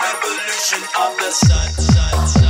revolution of the sun, sun, sun.